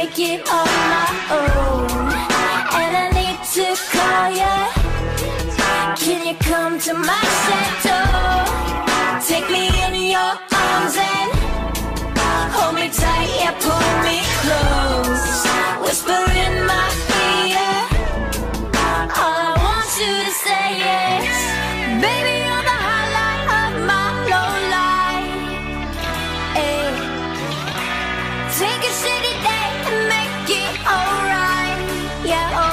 make it on my own. And I need to call you Can you come to my set? Take me in your arms and Hold me tight, yeah, pull me close. Whisper in my ear. All I want you to say is Baby yeah, oh.